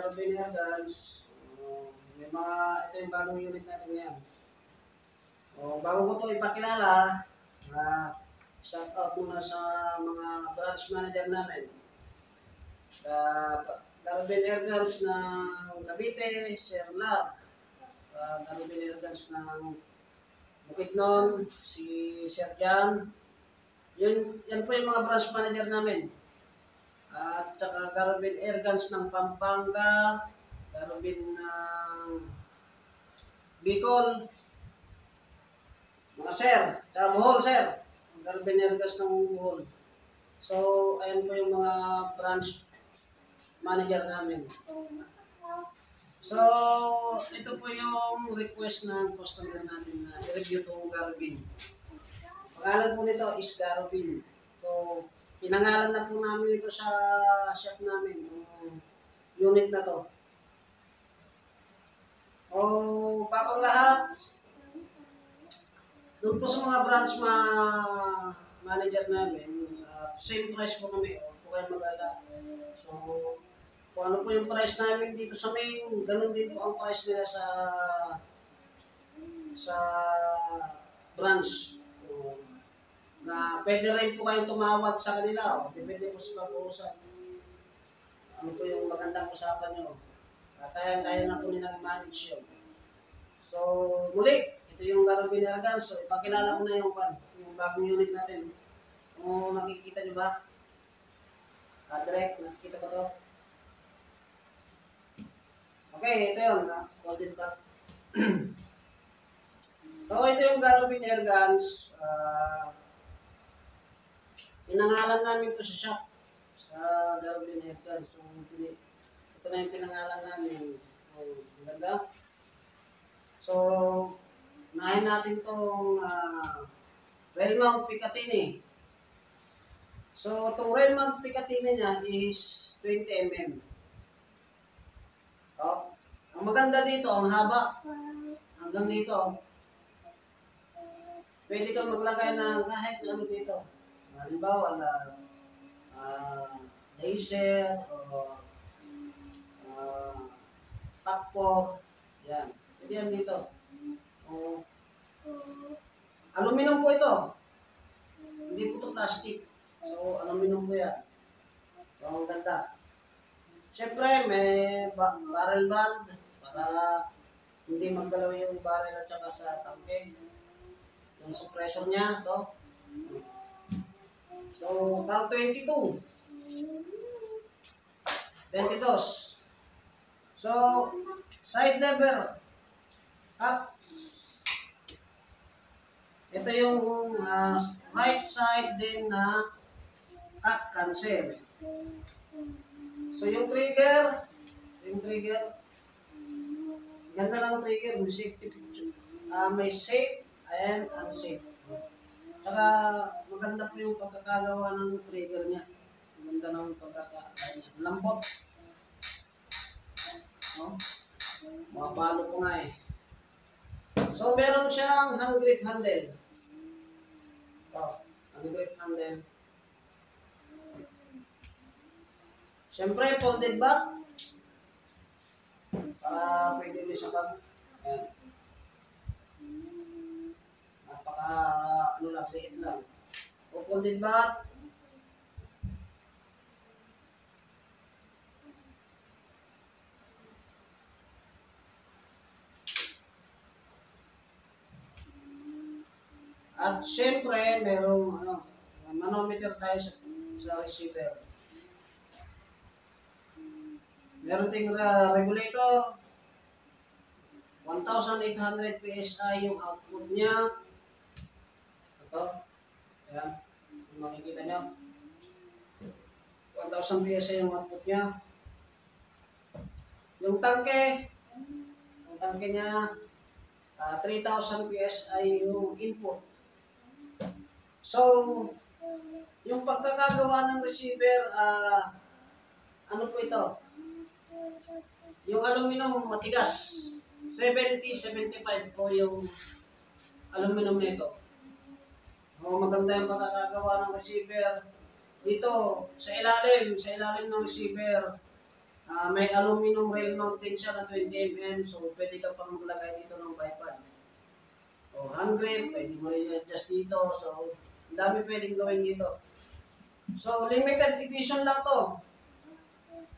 ang Garabin Advance. Uh, may mga, ito yung bagong unit natin ngayon. O, bago ko ito ipakilala, uh, shout out muna sa mga branch manager namin. Uh, Garabin Airguns ng Cavite, Sir Lab. Uh, Garabin Airguns ng Bukidnon, si Sir Jan. Yun, yan po yung mga branch manager namin. At saka Garabin Airguns ng Pampanga, Garabin ng Bicol, mga sir, tsaka Bohol sir, Garabin Airguns ng Bohol. So, ayan po yung mga branch manager namin. So, ito po yung request ng customer natin na i-review itong Garabin. Pangalan po nito is Garabin. So, Pinangalan na po namin ito sa shop namin, yung unit na to. O, bago lahat, doon po sa mga branch ma manager namin, uh, same price po kami, o po kayo mag-ala. So, kung ano po yung price namin dito sa main, ganun din po ang price nila sa sa branch na pwede rin po kayong tumawag sa kanila. O, depende po sa pag-uusap. Ano po yung magandang usapan nyo. Kaya-kaya na po nila manage yun. So, muli, ito yung Garabin Argan. So, ipakilala ko na yung, yung bagong unit natin. Kung nakikita nyo ba? Uh, direct, nakikita ba to? Okay, ito yun. Uh, folded back. so, ito yung Garabin Air. Uh, Pinangalan namin to sa shop. Sa Darwin Headgun. So, pini, ito na yung pinangalan namin. So, ganda. So, nahin natin itong uh, rail mount Picatinny. So, itong rail mount Picatinny niya is 20 mm. Oh. Ang maganda dito, ang haba. Hanggang dito. Pwede kang maglagay ng kahit ano dito. Halimbawa na uh, laser o uh, takpo, yan. Pwede yan dito. O, aluminum po ito. Hindi po ito plastic. So, aluminum po yan. So, ang ganda. Siyempre, may ba barrel band para hindi maggalaw yung barrel at saka sa tangke. Yung suppressor niya, to. So, count 22. 22. So, side lever. Cut. Ito yung uh, right side din na cut cancel. So, yung trigger, yung trigger, ganda lang trigger, may safety picture. Uh, may safe and unsafe. Tsaka maganda po yung pagkakagawa ng trigger niya. Maganda ng pagkakagawa niya. Lambot. No? Mapalo ko nga eh. So, meron siyang hand grip handle. Oh, hand grip handle. Siyempre, folded back. Para pwede mo sa pag... Ayan napaka lang, liit lang. Open din ba? At syempre, merong ano, manometer tayo sa, sa receiver. Meron ting regulator, 1,800 PSI yung output niya. Ito. Ayan. Kung makikita nyo. 1,000 PSI yung output niya. Yung tangke, yung tangke niya, uh, 3,000 PSI yung input. So, yung pagkakagawa ng receiver, uh, ano po ito? Yung aluminum matigas. 70-75 po yung aluminum nito. Oh, maganda yung pagkakagawa ng receiver. dito, sa ilalim, sa ilalim ng receiver, ah, may aluminum rail mounted siya na 20mm, so pwede ka pang maglagay dito ng bipod. O hand grip, pwede mo rin adjust dito, so ang dami pwedeng gawin dito. So, limited edition lang to.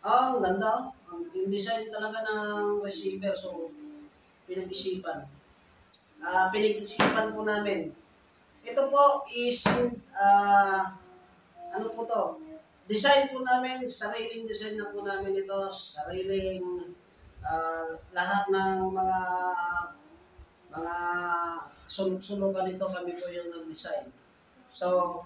Ah, ganda. oh. Ang yung design talaga ng receiver, so pinag-isipan. Ah, pinag-isipan po namin. Ito po is ah ano po to? Design po namin, sariling design na po namin ito, sariling ah, lahat ng mga mga sulog-sulugan nito kami po yung nag-design. So,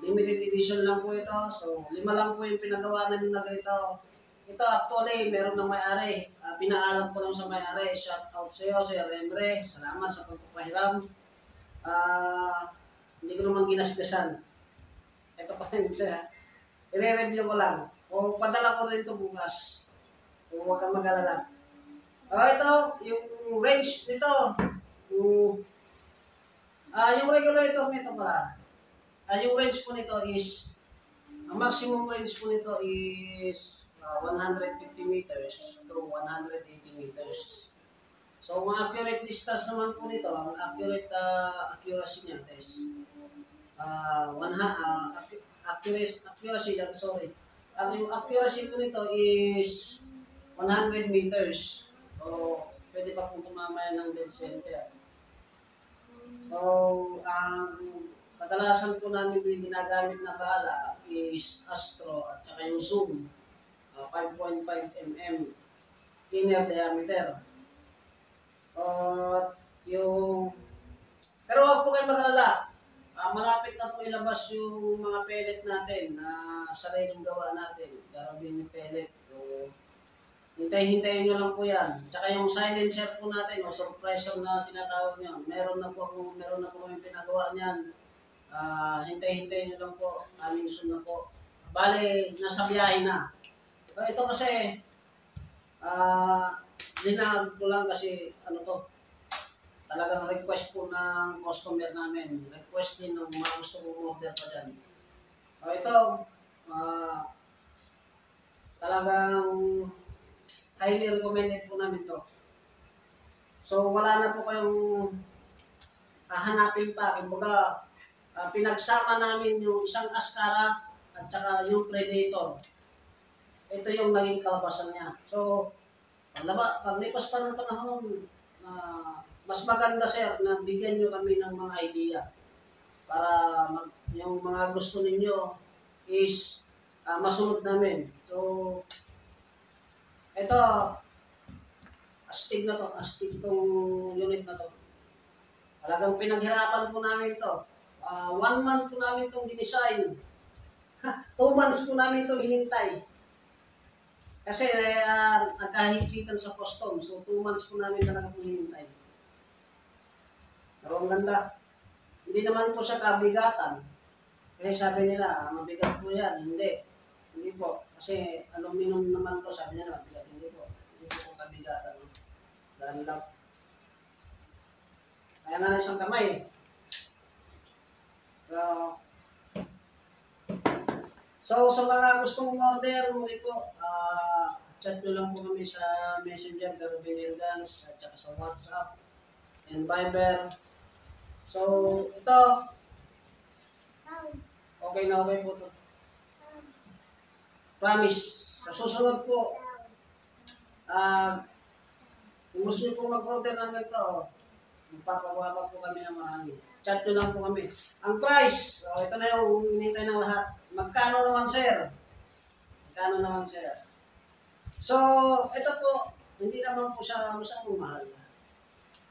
limited edition lang po ito. So, lima lang po yung pinagawa namin na ganito. Ito actually, meron ng may-ari. Ah, pinaalam ko lang sa may-ari. Shout out sa iyo, Sir Emre. Salamat sa pagpapahiram. Ah, hindi ko naman ginasgasan. Ito pa rin siya. I-review ko lang. O padala ko rin ito bukas. Kung huwag kang mag-alala. Ah, ito, yung range nito. Yung, ah, yung regulator nito pala. Ah, yung range po nito is, ang maximum range po nito is ah, 150 meters to 180 meters. So, ang accurate distance naman po nito, ang accurate ah, accuracy niya is uh, one ha, ah, accu- accuracy, accuracy lang, sorry. Ang yung accuracy po nito is 100 meters. So, pwede pa pong tumama yan ng dead center. So, ang kadalasan po namin yung ginagamit na bala is Astro at saka yung Zoom. ah, 5.5 mm inner diameter. At yung pero huwag po kayo mag-alala. Ah, malapit na po ilabas yung mga pellet natin na sariling gawa natin. Garabin yung pellet. So, hintay-hintayin nyo lang po yan. Tsaka yung silencer po natin, o suppressor na tinatawag nyo. Meron na po, kung meron na po kami pinagawa niyan. Ah, hintay-hintayin nyo lang po. Aming soon na po. Bale, nasa biyahe na. So, ito kasi, ah, linag ko lang kasi, ano to, talagang request po ng customer namin. Request din ng mga gusto kong order pa dyan. O ito, ah, talagang highly recommended po namin to. So wala na po kayong hahanapin pa. Kumbaga, ah, pinagsama namin yung isang Ascara at saka yung Predator. Ito yung naging kalabasan niya. So, paglaba, paglipas pa ng panahon, ah, mas maganda sir na bigyan nyo kami ng mga idea para mag, yung mga gusto ninyo is ah, masunod namin. So, ito, astig na to, astig tong unit na to. Talagang pinaghirapan po namin to. Ah, one month po namin itong dinesign. Two months po namin itong hinintay. Kasi uh, nagkahigpitan sa custom. So, two months po namin talaga itong hinintay. Pero ang ganda. Hindi naman po siya kabigatan. Kasi sabi nila, ah, mabigat po yan. Hindi. Hindi po. Kasi aluminum naman to, sabi nila, mabigat. Hindi po. Hindi po po kabigatan. Dahil lang. Kaya na na isang kamay. So, so sa mga gustong order, muli po, ah, chat nyo lang po kami sa Messenger, Garubin Dance, at saka sa WhatsApp, and Viber. So, ito, okay na okay po to. Promise. Sa susunod po, ah, kung gusto niyo po mag-order ng ito, magpapawabag po kami ng marami. Chat nyo lang po kami. Ang price, oh, ito na yung hinintay ng lahat. Magkano naman, sir? Magkano naman, sir? So, ito po, hindi naman po siya masyadong mahal.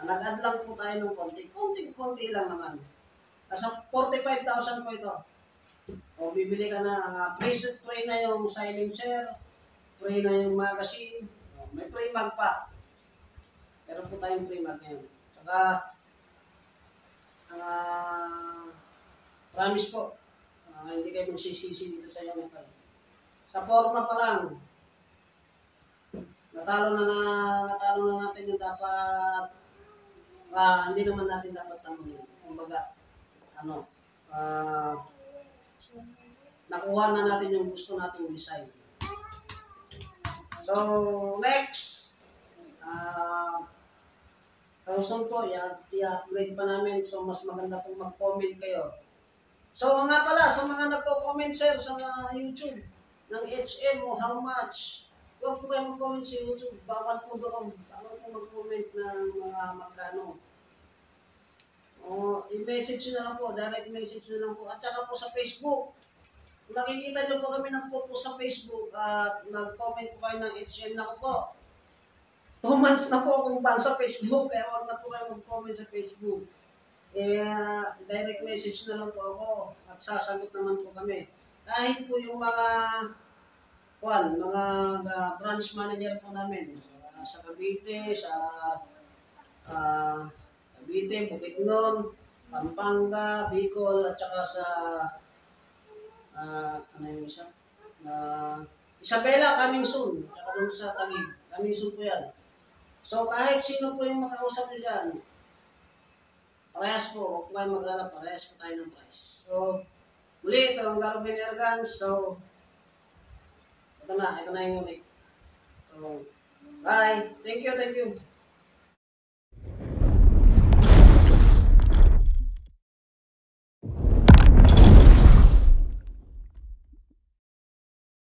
Ah, Nag-add lang po tayo ng konti. Konting-konti lang naman. Nasa 45,000 po ito. O, bibili ka na, uh, preset tray na yung silencer, tray na yung magazine, o, may tray mag pa. Meron po tayong tray mag ngayon. Saka, ah, promise po, ah, hindi kayo magsisisi dito sa iyo Sa forma pa lang, natalo na, na natalo na natin yung dapat ah, hindi naman natin dapat tanongin. Kumbaga, ano, ah, nakuha na natin yung gusto nating design. So, next, thousand po, i-upgrade pa namin. So, mas maganda kung mag-comment kayo. So, nga pala, sa mga nagko-comment, sir, sa YouTube, ng HM o how much, huwag po kayo mag-comment sa YouTube. Bawal po doon. Bawal po mag-comment ng mga magkano. O, i-message na lang po. Direct message nyo lang po. At saka po sa Facebook. Nakikita nyo po kami ng po sa Facebook at nag-comment po kayo ng HM na po. Two months na po akong ban sa Facebook. Kaya huwag na po kayo mag-comment sa Facebook. Eh, direct message na lang po ako. At naman po kami. Kahit po yung mga Juan, mga uh, branch manager po namin sa, sa Cavite, sa ah, Cavite, Bukidnon, Pampanga, Bicol, at saka sa ah, ano yung isa? Na Isabela coming soon, at saka sa Taguig. Coming soon po yan. So kahit sino po yung makausap nyo dyan, parehas po, huwag po kayo mag-alap, parehas po tayo ng price. So, muli, ito ang Garmin Airguns. So, ito na, ito na yung unit. So, bye. Thank you, thank you.